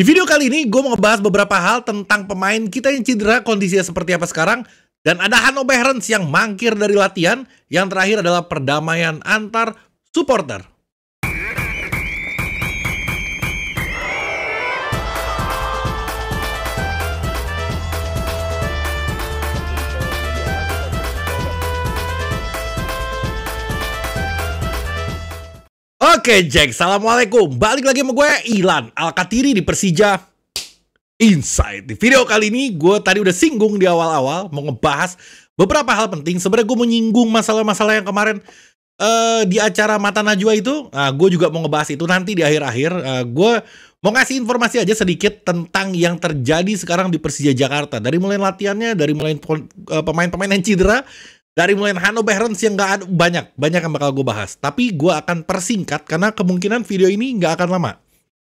Di video kali ini gue mau ngebahas beberapa hal tentang pemain kita yang cedera kondisinya seperti apa sekarang dan ada Hanno Behrens yang mangkir dari latihan yang terakhir adalah perdamaian antar supporter. Oke Jack, Assalamualaikum. Balik lagi sama gue Ilan Alkatiri di Persija Insight. Di video kali ini gue tadi udah singgung di awal-awal Mau ngebahas beberapa hal penting. Sebenarnya gue menyinggung masalah-masalah yang kemarin uh, Di acara Mata Najwa itu. Uh, Gue juga mau ngebahas itu nanti di akhir-akhir. Uh, Gue mau ngasih informasi aja sedikit Tentang yang terjadi sekarang di Persija Jakarta. Dari mulai latihannya Dari mulai uh, pemain-pemain yang cedera dari mulai Hanno Behrens yang gak ada banyak, banyak yang bakal gue bahas. Tapi gue akan persingkat karena kemungkinan video ini gak akan lama.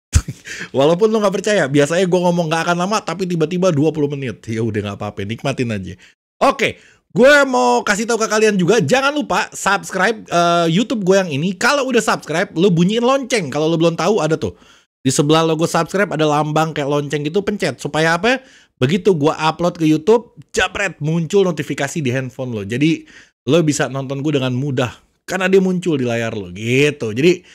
Walaupun lo gak percaya, biasanya gue ngomong gak akan lama tapi tiba-tiba 20 menit. Ya udah gak apa-apa, nikmatin aja. Oke, gue mau kasih tahu ke kalian juga, jangan lupa subscribe uh, YouTube gue yang ini. Kalau udah subscribe, lo bunyiin lonceng. Kalau lo belum tahu ada tuh. Di sebelah logo subscribe ada lambang kayak lonceng gitu, pencet. Supaya apa? Begitu gua upload ke YouTube, jabret muncul notifikasi di handphone lo. Jadi lo bisa nonton gue dengan mudah karena dia muncul di layar lo gitu. Jadi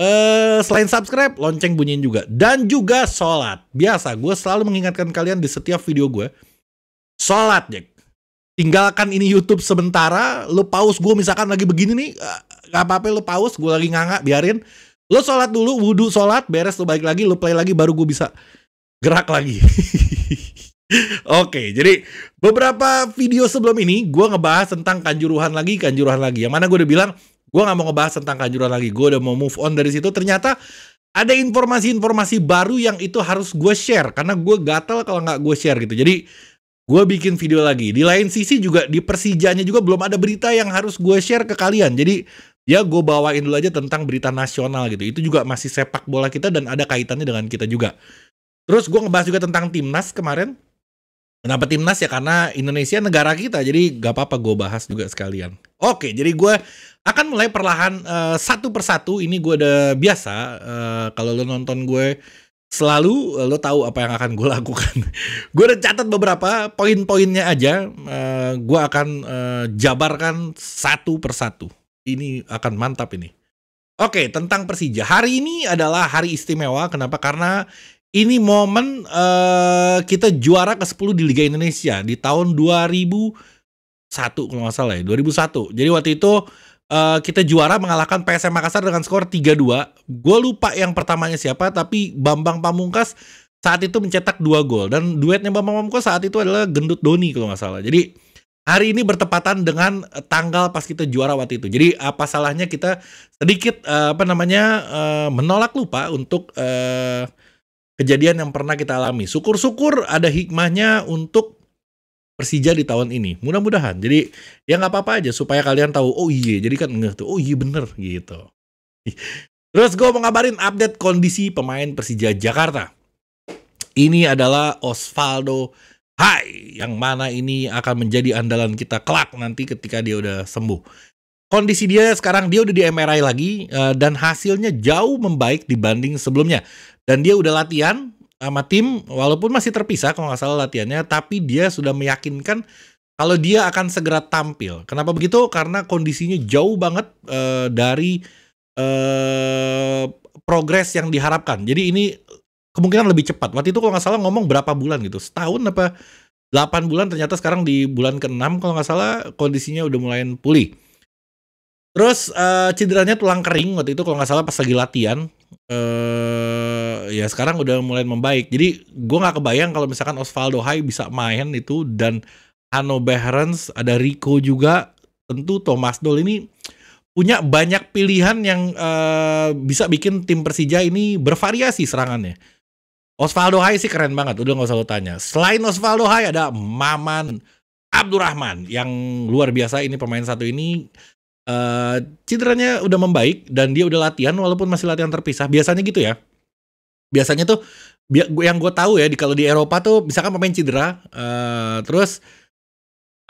eh selain subscribe, lonceng bunyiin juga dan juga sholat. Biasa, gue selalu mengingatkan kalian di setiap video gue. Sholat, Jack. Tinggalkan ini YouTube sementara, lo pause gue misalkan lagi begini nih, gak apa-apa lo pause, gue lagi nganga, biarin. Lo sholat dulu, wudhu sholat, beres lo balik lagi, lo play lagi, baru gue bisa gerak lagi. Oke, jadi beberapa video sebelum ini gue ngebahas tentang kanjuruhan lagi, kanjuruhan lagi. Yang mana gue udah bilang gue nggak mau ngebahas tentang kanjuruhan lagi. Gue udah mau move on dari situ. Ternyata ada informasi-informasi baru yang itu harus gue share karena gue gatel kalau nggak gue share gitu. Jadi gue bikin video lagi. Di lain sisi juga di Persijanya juga belum ada berita yang harus gue share ke kalian. Jadi ya gue bawain dulu aja tentang berita nasional gitu. Itu juga masih sepak bola kita dan ada kaitannya dengan kita juga. Terus gue ngebahas juga tentang timnas kemarin Kenapa timnas ya? Karena Indonesia negara kita, jadi gak apa-apa gue bahas juga sekalian. Oke, jadi gue akan mulai perlahan uh, satu persatu. Ini gue udah biasa. Uh, kalau lo nonton gue selalu, lo tahu apa yang akan gue lakukan. gue udah catat beberapa poin-poinnya aja. Uh, gue akan uh, jabarkan satu persatu. Ini akan mantap ini. Oke, tentang Persija. Hari ini adalah hari istimewa. Kenapa? Karena ini momen uh, kita juara ke-10 di Liga Indonesia di tahun 2001 kalau nggak salah ya, 2001. Jadi waktu itu uh, kita juara mengalahkan PSM Makassar dengan skor 3-2. Gue lupa yang pertamanya siapa, tapi Bambang Pamungkas saat itu mencetak dua gol dan duetnya Bambang Pamungkas saat itu adalah Gendut Doni kalau nggak salah. Jadi hari ini bertepatan dengan tanggal pas kita juara waktu itu. Jadi apa salahnya kita sedikit uh, apa namanya uh, menolak lupa untuk uh, kejadian yang pernah kita alami. Syukur-syukur ada hikmahnya untuk Persija di tahun ini. Mudah-mudahan. Jadi ya nggak apa-apa aja supaya kalian tahu. Oh iya, jadi kan enggak tuh. Oh iya bener gitu. Terus gue mau ngabarin update kondisi pemain Persija Jakarta. Ini adalah Osvaldo Hai, yang mana ini akan menjadi andalan kita kelak nanti ketika dia udah sembuh. Kondisi dia sekarang dia udah di MRI lagi uh, dan hasilnya jauh membaik dibanding sebelumnya. Dan dia udah latihan sama tim walaupun masih terpisah kalau nggak salah latihannya tapi dia sudah meyakinkan kalau dia akan segera tampil. Kenapa begitu? Karena kondisinya jauh banget uh, dari uh, progres yang diharapkan. Jadi ini kemungkinan lebih cepat. Waktu itu kalau nggak salah ngomong berapa bulan gitu, setahun apa 8 bulan ternyata sekarang di bulan ke-6 kalau nggak salah kondisinya udah mulai pulih. Terus uh, cederanya tulang kering waktu itu kalau nggak salah pas lagi latihan. Uh, ya sekarang udah mulai membaik. Jadi gue nggak kebayang kalau misalkan Osvaldo Hai bisa main itu dan Hanno Behrens, ada Rico juga, tentu Thomas Doll ini punya banyak pilihan yang uh, bisa bikin tim Persija ini bervariasi serangannya. Osvaldo Hai sih keren banget, udah nggak usah lo tanya. Selain Osvaldo Hai ada Maman Abdurrahman yang luar biasa ini pemain satu ini uh, cederanya udah membaik dan dia udah latihan walaupun masih latihan terpisah. Biasanya gitu ya. Biasanya tuh yang gue tahu ya di kalau di Eropa tuh misalkan pemain cedera uh, terus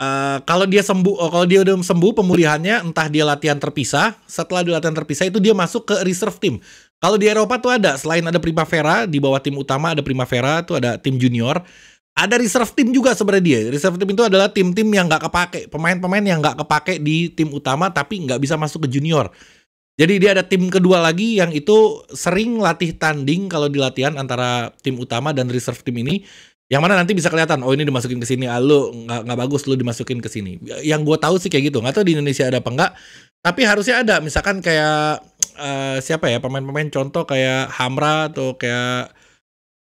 uh, kalau dia sembuh oh, kalau dia udah sembuh pemulihannya entah dia latihan terpisah setelah dia latihan terpisah itu dia masuk ke reserve team Kalau di Eropa tuh ada, selain ada Primavera, di bawah tim utama ada Primavera, tuh ada tim junior. Ada reserve tim juga sebenarnya dia. Reserve tim itu adalah tim-tim yang nggak kepake, pemain-pemain yang nggak kepake di tim utama tapi nggak bisa masuk ke junior. Jadi dia ada tim kedua lagi yang itu sering latih tanding kalau di latihan antara tim utama dan reserve tim ini. Yang mana nanti bisa kelihatan, oh ini dimasukin ke sini, ah, lu nggak nggak bagus lu dimasukin ke sini. Yang gue tahu sih kayak gitu, nggak tahu di Indonesia ada apa enggak. Tapi harusnya ada, misalkan kayak uh, siapa ya pemain-pemain contoh kayak Hamra atau kayak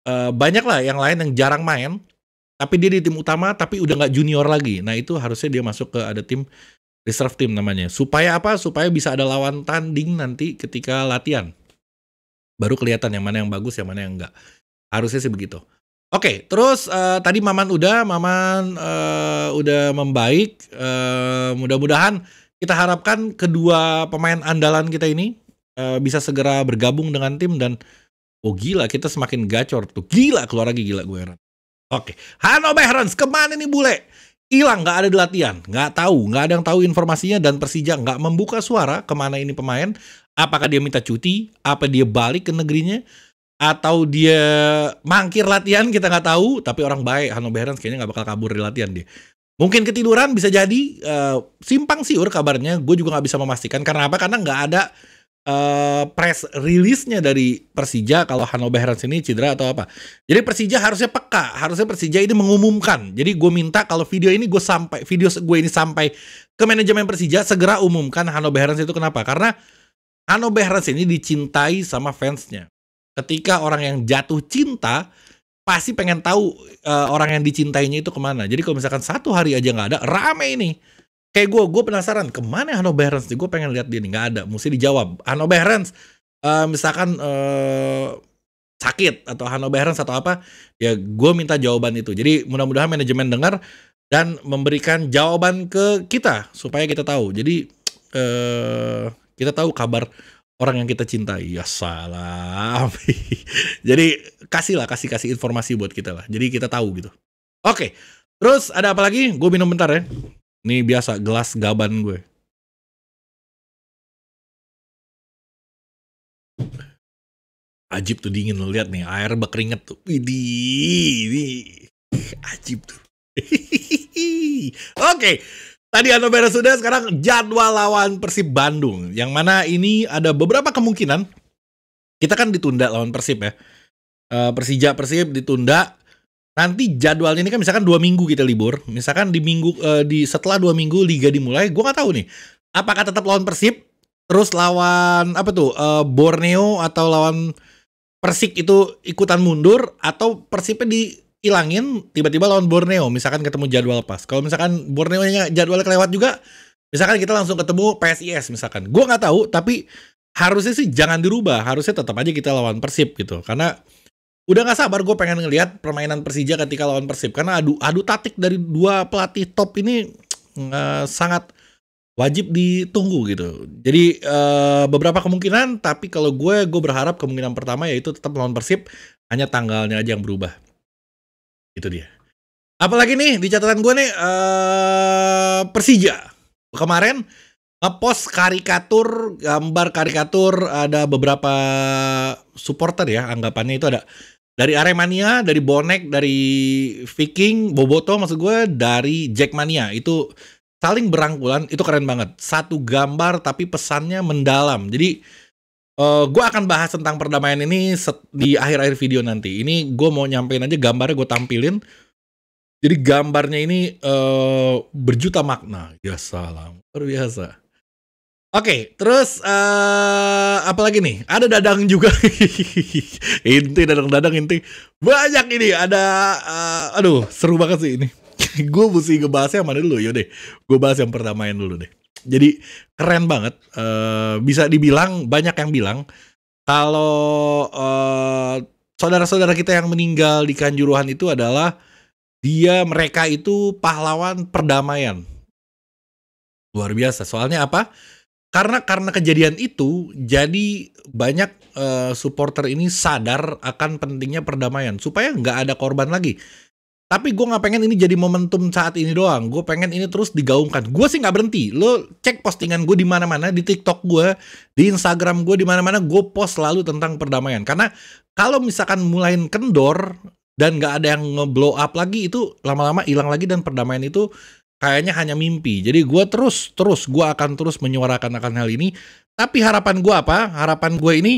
uh, banyak lah yang lain yang jarang main tapi dia di tim utama tapi udah nggak junior lagi. Nah itu harusnya dia masuk ke ada tim reserve team namanya. Supaya apa? Supaya bisa ada lawan tanding nanti ketika latihan. Baru kelihatan yang mana yang bagus yang mana yang enggak harusnya sih begitu Oke, terus uh, tadi Maman udah, Maman uh, udah membaik. Uh, Mudah-mudahan kita harapkan kedua pemain andalan kita ini uh, bisa segera bergabung dengan tim dan oh gila kita semakin gacor tuh gila keluar lagi gila gue heran. Oke, Hano Behrens ke mana nih bule? Hilang nggak ada di latihan, nggak tahu, nggak ada yang tahu informasinya dan Persija nggak membuka suara ke mana ini pemain. Apakah dia minta cuti? Apa dia balik ke negerinya? Atau dia mangkir latihan kita nggak tahu. Tapi orang baik Hano Behrens kayaknya nggak bakal kabur di latihan dia. Mungkin ketiduran bisa jadi uh, simpang siur kabarnya. Gue juga nggak bisa memastikan karena apa? Karena nggak ada uh, press release-nya dari Persija kalau Hanno Behrens ini cedera atau apa. Jadi Persija harusnya peka, harusnya Persija ini mengumumkan. Jadi gue minta kalau video ini gue sampai video gue ini sampai ke manajemen Persija segera umumkan Hanno Behrens itu kenapa? Karena Hanno Behrens ini dicintai sama fansnya. Ketika orang yang jatuh cinta pasti pengen tahu uh, orang yang dicintainya itu ke mana. Jadi kalau misalkan satu hari aja nggak ada, rame ini. Kayak gue gue penasaran ke mana Hanno Behrens nih? Gue pengen lihat dia nih nggak ada. Mesti dijawab Hanno Behrens uh, misalkan uh, sakit atau Hanno Behrens atau apa. Ya gue minta jawaban itu. Jadi mudah-mudahan manajemen dengar dan memberikan jawaban ke kita supaya kita tahu. Jadi uh, kita tahu kabar orang yang kita cintai. Ya salam. Jadi kasihlah kasih kasih informasi buat kita lah. Jadi kita tahu gitu. Oke terus ada apa lagi? Gue minum bentar ya. Ini biasa gelas gaban gue. Ajib tuh dingin lo lihat nih air berkeringet tuh. Widih, ini ajib tuh. Oke, tadi Anda beres sudah sekarang jadwal lawan Persib Bandung. Yang mana ini ada beberapa kemungkinan. Kita kan ditunda lawan Persib ya. Uh, Persija Persib ditunda. Nanti jadwalnya ini kan misalkan dua minggu kita libur, misalkan di minggu uh, di setelah dua minggu liga dimulai, gue nggak tahu nih, apakah tetap lawan Persib, terus lawan apa tuh uh, Borneo atau lawan Persik itu ikutan mundur? Atau Persibnya dihilangin tiba-tiba lawan Borneo, misalkan ketemu jadwal pas. Kalau misalkan Borneo-nya jadwal kelewat juga, misalkan kita langsung ketemu PSIS misalkan, gue nggak tahu, tapi harusnya sih jangan dirubah, harusnya tetap aja kita lawan Persib gitu, karena udah gak sabar gue pengen ngelihat permainan Persija ketika lawan Persib karena adu adu tatik dari dua pelatih top ini uh, sangat wajib ditunggu gitu. Jadi uh, beberapa kemungkinan tapi kalau gue gue berharap kemungkinan pertama yaitu tetap lawan Persib hanya tanggalnya aja yang berubah. Itu dia. Apalagi nih di catatan gue nih uh, Persija kemarin ngepost karikatur gambar karikatur ada beberapa supporter ya anggapannya itu ada dari Aremania, dari Bonek, dari Viking, Boboto maksud gue, dari Jackmania itu saling berangkulan, itu keren banget. Satu gambar tapi pesannya mendalam. Jadi uh, gue akan bahas tentang perdamaian ini di akhir-akhir video nanti. Ini gue mau nyampein aja gambarnya gue tampilin. Jadi gambarnya ini uh, berjuta makna. Ya salam, luar biasa. Oke, terus uh, apa lagi nih? Ada dadang juga. inti dadang-dadang inti. Banyak ini, ada uh, aduh, seru banget sih ini. gue mesti ngebahasnya mana dulu ya deh. Gue bahas yang perdamaian dulu deh. Jadi keren banget. Uh, bisa dibilang banyak yang bilang kalau uh, saudara-saudara kita yang meninggal di Kanjuruhan itu adalah dia mereka itu pahlawan perdamaian. Luar biasa. Soalnya apa? karena karena kejadian itu jadi banyak uh, supporter ini sadar akan pentingnya perdamaian supaya nggak ada korban lagi Tapi gue nggak pengen ini jadi momentum saat ini doang. Gue pengen ini terus digaungkan. Gue sih nggak berhenti. Lo cek postingan gue di mana-mana, di TikTok gue, di Instagram gue, di mana-mana gue post selalu tentang perdamaian. Karena kalau misalkan mulai kendor dan nggak ada yang ngeblow up lagi, itu lama-lama hilang lagi dan perdamaian itu kayaknya hanya mimpi. Jadi gue terus terus gue akan terus menyuarakan akan hal ini. Tapi harapan gue apa? Harapan gue ini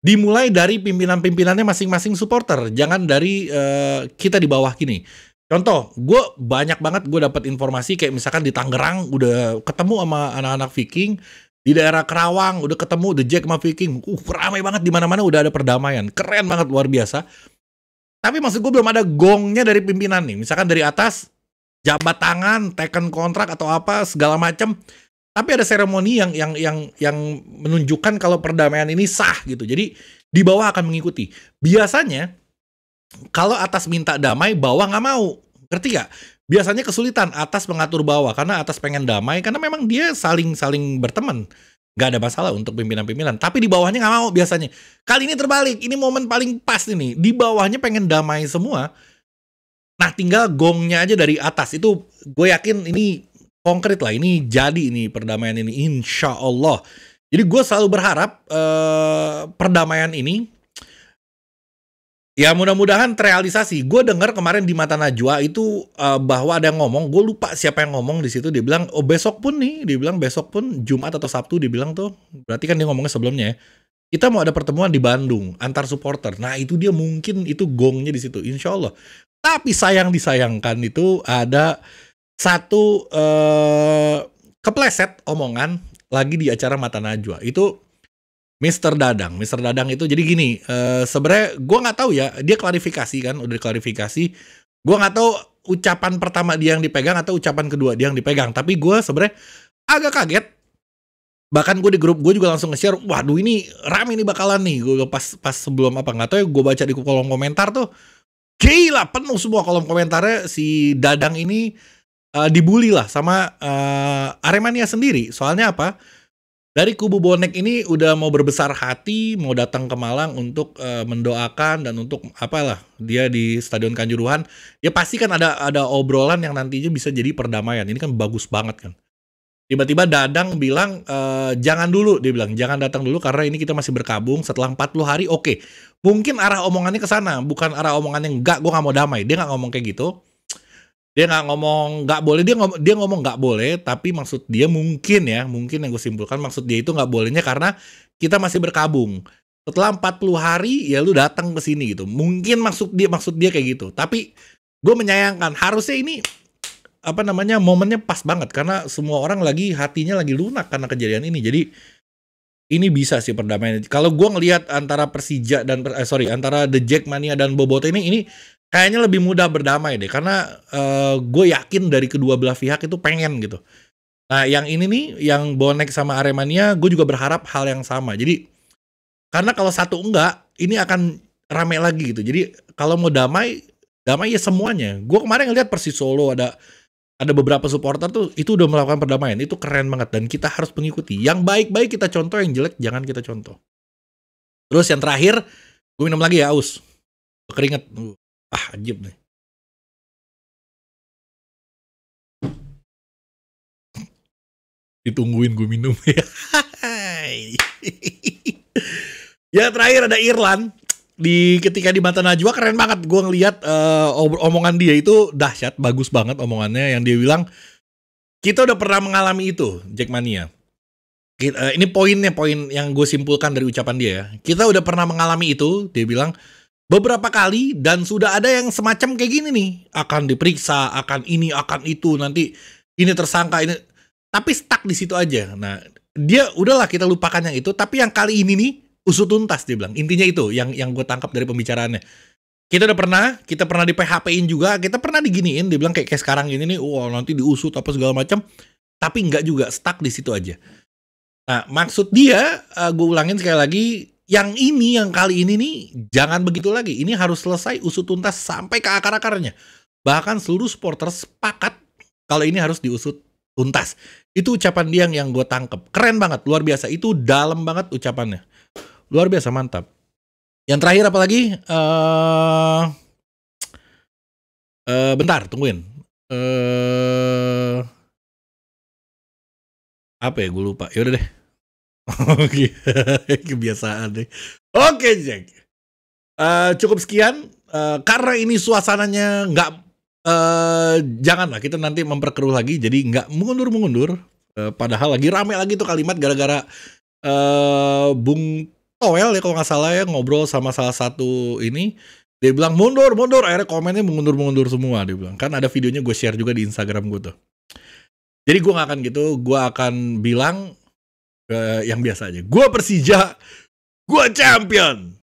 dimulai dari pimpinan-pimpinannya masing-masing supporter, jangan dari uh, kita di bawah gini. Contoh, gue banyak banget gue dapat informasi kayak misalkan di Tangerang udah ketemu sama anak-anak Viking, di daerah Kerawang udah ketemu The Jack sama Viking, uh ramai banget di mana-mana udah ada perdamaian, keren banget luar biasa. Tapi maksud gue belum ada gongnya dari pimpinan nih, misalkan dari atas jabat tangan, teken kontrak atau apa segala macam tapi ada seremoni yang yang yang yang menunjukkan kalau perdamaian ini sah gitu. Jadi di bawah akan mengikuti. Biasanya kalau atas minta damai, bawah nggak mau. Ngerti gak? Biasanya kesulitan atas mengatur bawah karena atas pengen damai karena memang dia saling saling berteman. Gak ada masalah untuk pimpinan-pimpinan. Tapi di bawahnya nggak mau biasanya. Kali ini terbalik. Ini momen paling pas ini. Di bawahnya pengen damai semua. Nah tinggal gongnya aja dari atas. Itu gue yakin ini konkret lah ini jadi ini perdamaian ini insya Allah jadi gue selalu berharap uh, perdamaian ini ya mudah-mudahan terrealisasi. Gue dengar kemarin di mata Najwa itu uh, bahwa ada yang ngomong gue lupa siapa yang ngomong di situ. Dia bilang oh besok pun nih dia bilang besok pun Jumat atau Sabtu dia bilang tuh. Berarti kan dia ngomongnya sebelumnya ya. Kita mau ada pertemuan di Bandung antar supporter. Nah itu dia mungkin itu gongnya di situ insya Allah tapi sayang disayangkan itu ada satu uh, kepleset omongan lagi di acara Mata Najwa itu Mr. Dadang, Mr. Dadang itu jadi gini, uh, sebenarnya gue nggak tahu ya, dia klarifikasi kan, udah klarifikasi. Gue nggak tahu ucapan pertama dia yang dipegang atau ucapan kedua dia yang dipegang, tapi gue sebenarnya agak kaget. Bahkan gue di grup gue juga langsung nge-share, waduh ini rame nih bakalan nih. Gue pas pas sebelum apa nggak tahu ya, gue baca di kolom komentar tuh, gila penuh semua kolom komentarnya si Dadang ini uh, dibully lah sama uh, Aremania sendiri. Soalnya apa? Dari kubu bonek ini udah mau berbesar hati, mau datang ke Malang untuk uh, mendoakan dan untuk apalah dia di Stadion Kanjuruhan. Ya pasti kan ada ada obrolan yang nantinya bisa jadi perdamaian. Ini kan bagus banget kan. Tiba-tiba Dadang bilang e, jangan dulu, dia bilang jangan datang dulu karena ini kita masih berkabung setelah 40 hari. Oke, okay. mungkin arah omongannya ke sana, bukan arah omongannya enggak, gue nggak mau damai. Dia nggak ngomong kayak gitu dia nggak ngomong nggak boleh dia ngomong dia ngomong nggak boleh tapi maksud dia mungkin ya mungkin yang gue simpulkan maksud dia itu nggak bolehnya karena kita masih berkabung. Setelah 40 hari ya lu datang ke sini gitu. Mungkin maksud dia maksud dia kayak gitu. Tapi gue menyayangkan harusnya ini apa namanya momennya pas banget. Karena semua orang lagi hatinya lagi lunak karena kejadian ini. Jadi ini bisa sih perdamaian. Kalau gue ngelihat antara Persija dan eh, sorry antara The Jackmania dan Boboto ini ini kayaknya lebih mudah berdamai deh karena uh, gue yakin dari kedua belah pihak itu pengen gitu. Nah yang ini nih yang bonek sama Aremania gue juga berharap hal yang sama. Jadi karena kalau satu enggak ini akan rame lagi gitu. Jadi kalau mau damai damai ya semuanya. Gue kemarin ngeliat Persis Solo ada ada beberapa supporter tuh itu udah melakukan perdamaian itu keren banget dan kita harus mengikuti. Yang baik-baik kita contoh, yang jelek jangan kita contoh. Terus yang terakhir gue minum lagi ya aus keringet Ah, ajib nih. Ditungguin gue minum ya. ya terakhir ada Irland di ketika di mata Najwa keren banget gue ngelihat uh, omongan dia itu dahsyat bagus banget omongannya yang dia bilang kita udah pernah mengalami itu Jackmania uh, ini poinnya poin yang gue simpulkan dari ucapan dia ya kita udah pernah mengalami itu dia bilang beberapa kali dan sudah ada yang semacam kayak gini nih. Akan diperiksa akan ini akan itu nanti ini tersangka ini. Tapi stuck di situ aja. Nah dia udahlah kita lupakan yang itu. Tapi yang kali ini nih usut tuntas dia bilang. Intinya itu yang yang gue tangkap dari pembicaraannya. Kita udah pernah kita pernah di PHP-in juga kita pernah diginiin. Dia bilang kayak, kayak sekarang ini nih wah nanti diusut apa segala macam. Tapi nggak juga stuck di situ aja. Nah maksud dia uh, gue ulangin sekali lagi yang ini, yang kali ini nih, jangan begitu lagi. Ini harus selesai usut tuntas sampai ke akar-akarnya. Bahkan seluruh supporter sepakat kalau ini harus diusut tuntas. Itu ucapan dia yang, yang gue tangkep. Keren banget, luar biasa. Itu dalam banget ucapannya. Luar biasa, mantap. Yang terakhir apa lagi? Uh, Uh, bentar, tungguin. Uh, apa ya? Gue lupa. Yaudah deh. Oke, kebiasaan deh. Oke, Jack. Uh, cukup sekian. Uh, karena ini suasananya nggak, uh, janganlah kita nanti memperkeruh lagi. Jadi nggak mengundur-mengundur. Uh, padahal lagi rame lagi tuh kalimat gara-gara uh, Bung Toel ya kalau nggak salah ya ngobrol sama salah satu ini dia bilang mundur mundur akhirnya komennya mengundur mengundur semua dia bilang kan ada videonya gue share juga di Instagram gue tuh jadi gue gak akan gitu gue akan bilang uh, yang biasa aja. Gue Persija. Gue champion